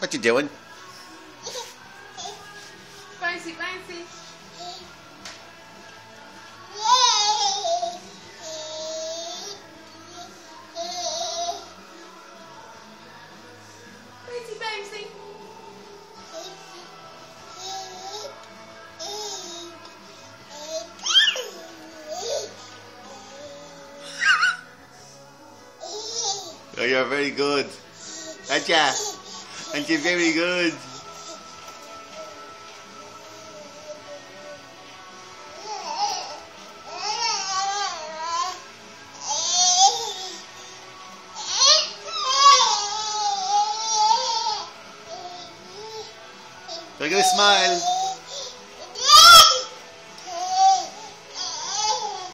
What you doing? Bouncy, bouncy. Bouncy, bouncy. Oh, you're very good. Aren't Aren't you very good? Look at smile.